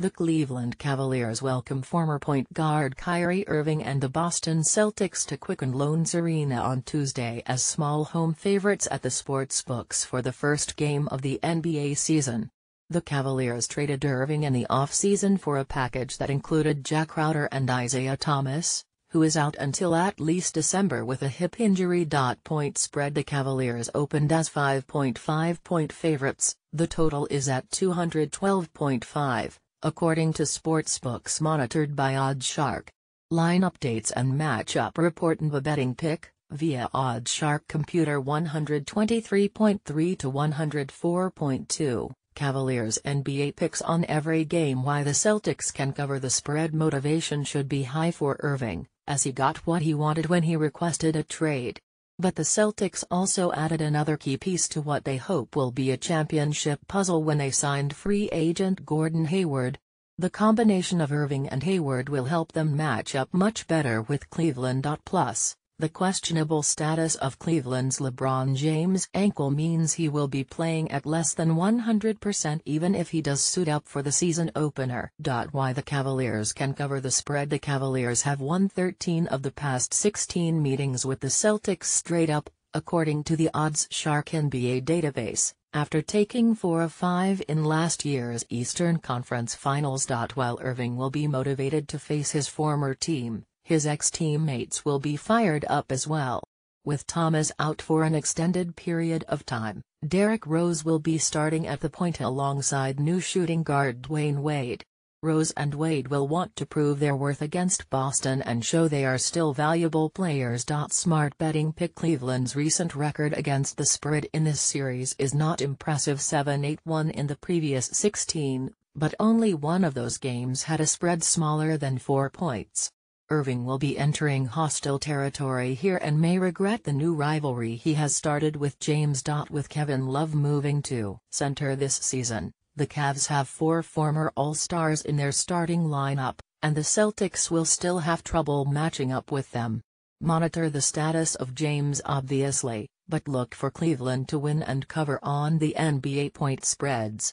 The Cleveland Cavaliers welcome former point guard Kyrie Irving and the Boston Celtics to Quicken Loans Arena on Tuesday as small home favorites at the sportsbooks for the first game of the NBA season. The Cavaliers traded Irving in the offseason for a package that included Jae Crowder and Isaiah Thomas, who is out until at least December with a hip injury. Point spread The Cavaliers opened as 5.5 point favorites, the total is at 212.5 according to sportsbooks monitored by OddsShark. Line updates and matchup report and the betting pick, via OddsShark Computer 123.3 to 104.2, Cavaliers NBA picks on every game why the Celtics can cover the spread motivation should be high for Irving, as he got what he wanted when he requested a trade. But the Celtics also added another key piece to what they hope will be a championship puzzle when they signed free agent Gordon Hayward. The combination of Irving and Hayward will help them match up much better with Cleveland. Plus, the questionable status of Cleveland's LeBron James ankle means he will be playing at less than 100% even if he does suit up for the season opener. Why the Cavaliers can cover the spread The Cavaliers have won 13 of the past 16 meetings with the Celtics straight up, according to the Odds Shark NBA database, after taking 4 of 5 in last year's Eastern Conference Finals. While Irving will be motivated to face his former team, his ex-teammates will be fired up as well. With Thomas out for an extended period of time, Derrick Rose will be starting at the point alongside new shooting guard Dwyane Wade. Rose and Wade will want to prove their worth against Boston and show they are still valuable players. Smart betting pick Cleveland's recent record against the spread in this series is not impressive 7-8-1 in the previous 16, but only one of those games had a spread smaller than 4 points. Irving will be entering hostile territory here and may regret the new rivalry he has started with James. With Kevin Love moving to center this season, the Cavs have four former All-Stars in their starting lineup, and the Celtics will still have trouble matching up with them. Monitor the status of James obviously, but look for Cleveland to win and cover on the NBA point spreads.